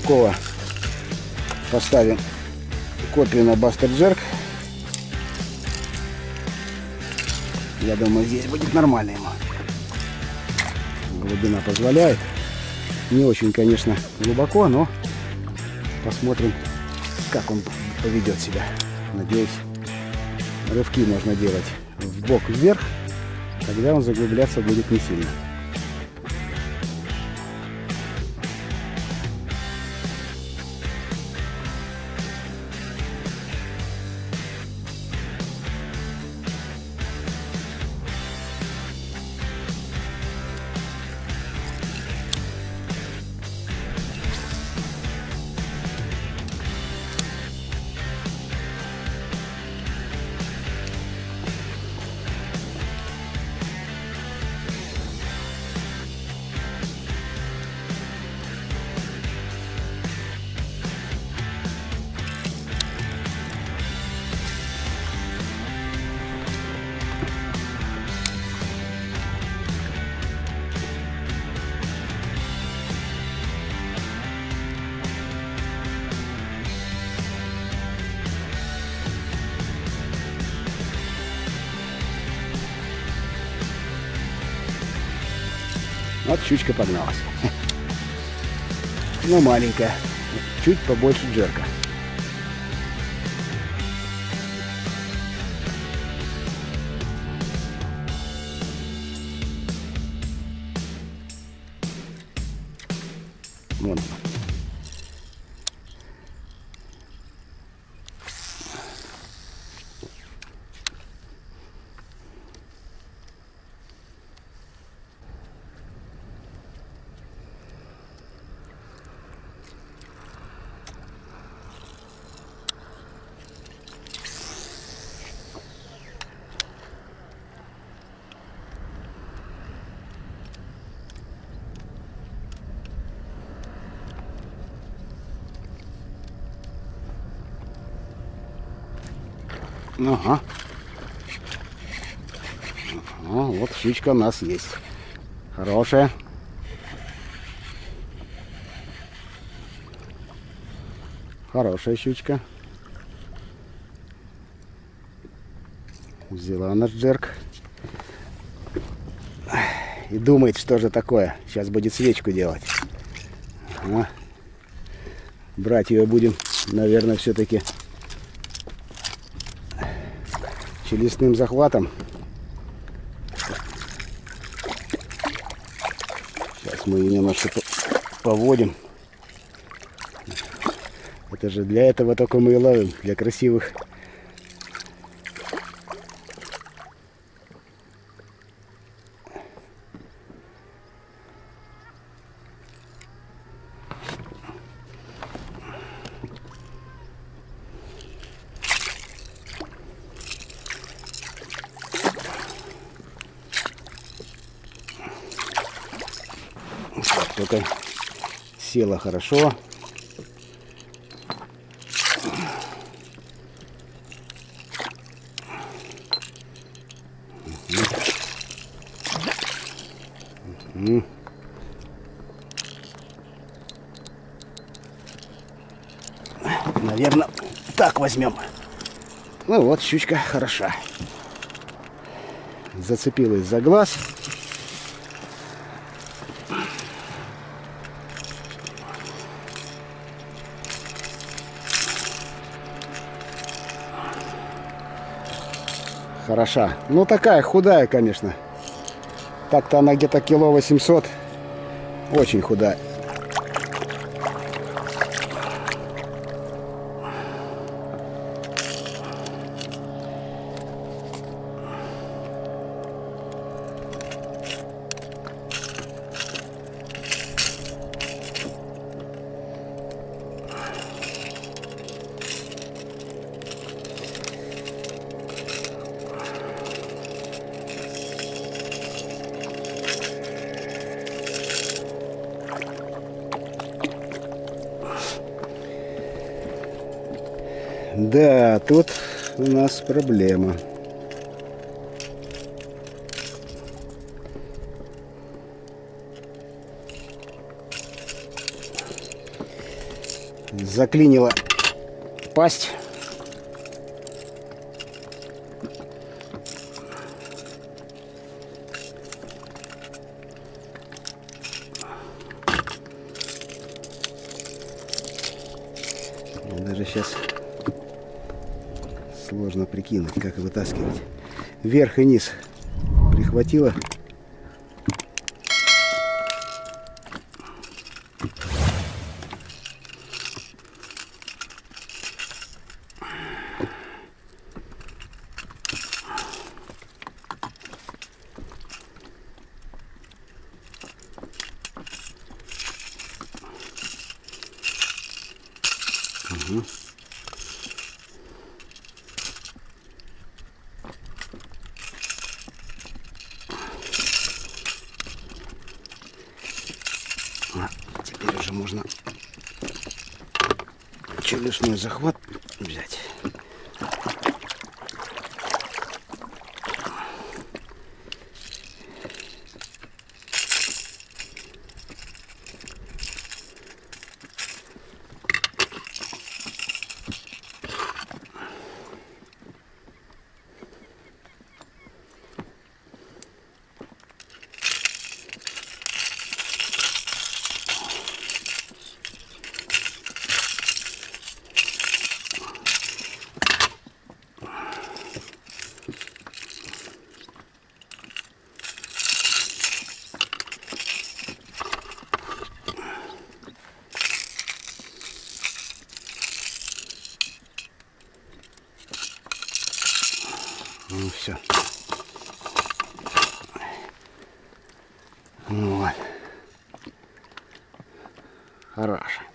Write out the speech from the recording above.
такого поставим копию на Бастер Джерк. Я думаю, здесь будет нормально ему. Глубина позволяет. Не очень, конечно, глубоко, но посмотрим, как он поведет себя. Надеюсь, рывки можно делать в бок вверх, тогда он заглубляться будет не сильно. Вот щучка погналась. Ну, маленькая. Чуть побольше джерка. Ага. О, вот щучка у нас есть. Хорошая. Хорошая щучка. Взяла наш джерк. И думает, что же такое. Сейчас будет свечку делать. Ага. Брать ее будем, наверное, все-таки челюстным захватом. Сейчас мы ее немножко поводим. Это же для этого только мы и ловим, для красивых. Так, только села хорошо. Мгм. Наверное, так возьмем. Ну вот, щучка хороша. Зацепилась за глаз. Хороша. Ну такая худая, конечно. Так-то она где-то кило 800. Очень худая. Да, тут у нас проблема. заклинила пасть. Даже сейчас сложно прикинуть, как вытаскивать. Вверх и низ прихватило. Можно челюстной захват взять. Ну все. Ну вот. Хорошо.